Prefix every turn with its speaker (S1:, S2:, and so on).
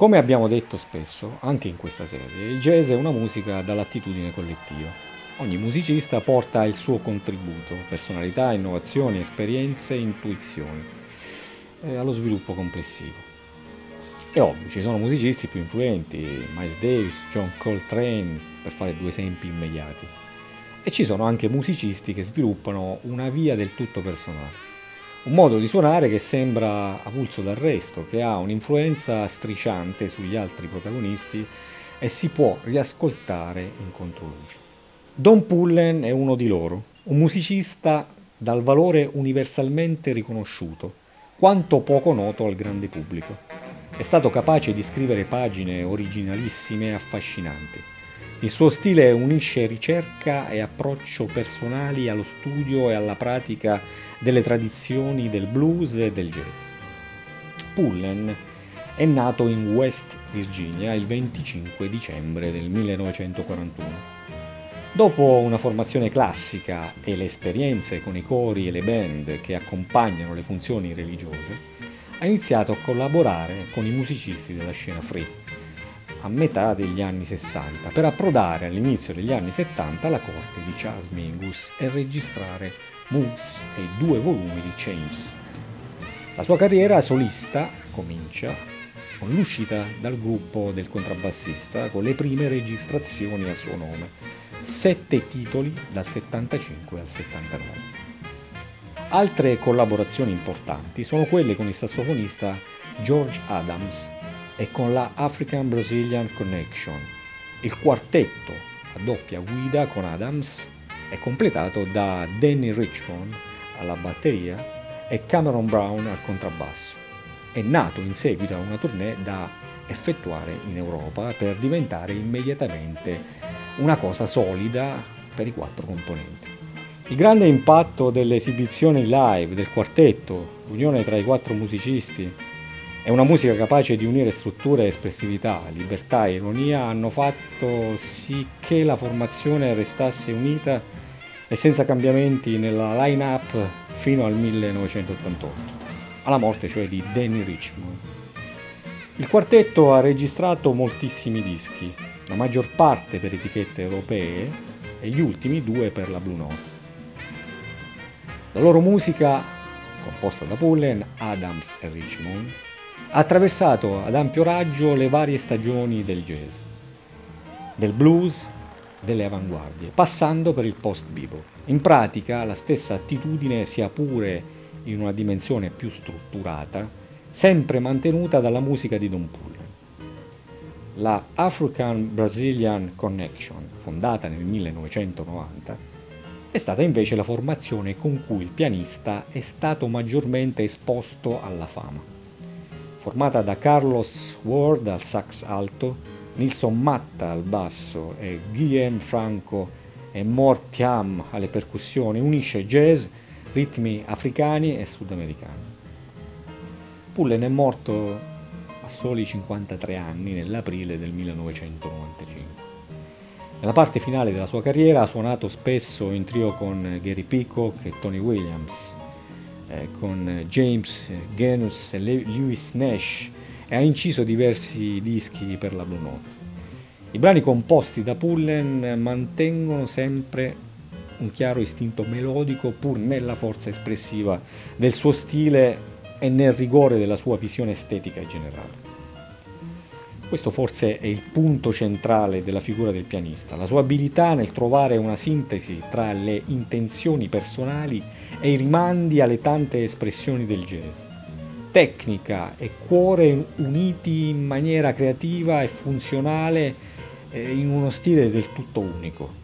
S1: Come abbiamo detto spesso, anche in questa serie, il jazz è una musica dall'attitudine collettiva. Ogni musicista porta il suo contributo, personalità, innovazioni, esperienze, intuizioni eh, allo sviluppo complessivo. È ovvio, ci sono musicisti più influenti, Miles Davis, John Coltrane, per fare due esempi immediati. E ci sono anche musicisti che sviluppano una via del tutto personale un modo di suonare che sembra avulso d'arresto, che ha un'influenza strisciante sugli altri protagonisti e si può riascoltare in controluce. Don Pullen è uno di loro, un musicista dal valore universalmente riconosciuto, quanto poco noto al grande pubblico. È stato capace di scrivere pagine originalissime e affascinanti il suo stile unisce ricerca e approccio personali allo studio e alla pratica delle tradizioni del blues e del jazz. Pullen è nato in West Virginia il 25 dicembre del 1941. Dopo una formazione classica e le esperienze con i cori e le band che accompagnano le funzioni religiose, ha iniziato a collaborare con i musicisti della scena free a metà degli anni 60 per approdare all'inizio degli anni 70 alla corte di Charles Mingus e registrare Moves e due volumi di Changes. La sua carriera solista comincia con l'uscita dal gruppo del contrabbassista con le prime registrazioni a suo nome, sette titoli dal 75 al 79. Altre collaborazioni importanti sono quelle con il sassofonista George Adams e con la African Brazilian Connection. Il quartetto a doppia guida con Adams è completato da Danny Richmond alla batteria e Cameron Brown al contrabbasso. È nato in seguito a una tournée da effettuare in Europa per diventare immediatamente una cosa solida per i quattro componenti. Il grande impatto delle esibizioni live del quartetto, l'unione tra i quattro musicisti è una musica capace di unire struttura e espressività, libertà e ironia hanno fatto sì che la formazione restasse unita e senza cambiamenti nella line-up fino al 1988, alla morte cioè di Danny Richmond. Il quartetto ha registrato moltissimi dischi, la maggior parte per etichette europee e gli ultimi due per la Blue Note. La loro musica, composta da Pullen, Adams e Richmond, ha attraversato ad ampio raggio le varie stagioni del jazz, del blues, delle avanguardie, passando per il post-bebop. In pratica la stessa attitudine, sia pure in una dimensione più strutturata, sempre mantenuta dalla musica di Don Pullen. La African Brazilian Connection, fondata nel 1990, è stata invece la formazione con cui il pianista è stato maggiormente esposto alla fama formata da Carlos Ward al sax alto, Nilson Matta al basso e Guillaume Franco e Mort Thiam alle percussioni, unisce jazz, ritmi africani e sudamericani. Pullen è morto a soli 53 anni nell'aprile del 1995. Nella parte finale della sua carriera ha suonato spesso in trio con Gary Peacock e Tony Williams, eh, con James Genus e Lewis Nash e ha inciso diversi dischi per la Blue Note. I brani composti da Pullen mantengono sempre un chiaro istinto melodico pur nella forza espressiva del suo stile e nel rigore della sua visione estetica generale. Questo forse è il punto centrale della figura del pianista, la sua abilità nel trovare una sintesi tra le intenzioni personali e i rimandi alle tante espressioni del jazz. Tecnica e cuore uniti in maniera creativa e funzionale eh, in uno stile del tutto unico.